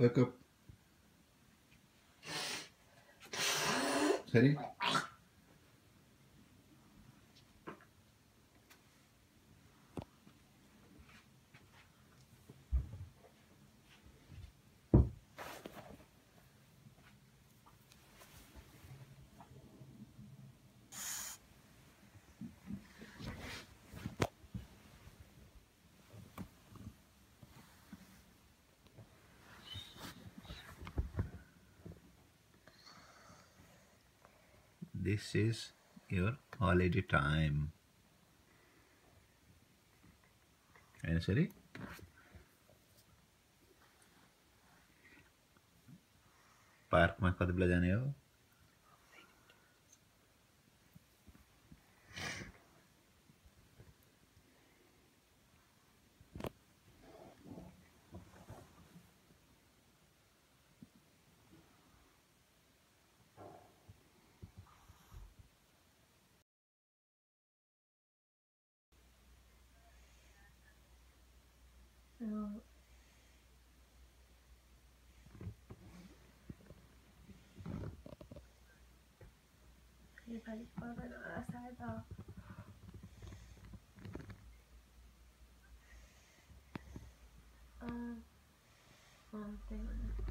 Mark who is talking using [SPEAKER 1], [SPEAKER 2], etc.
[SPEAKER 1] wake up. சரி this is your holiday time. Answer it. Park में कद जाने हो
[SPEAKER 2] So Ini balik pa ba ng asada? Ah, ah, tengok na.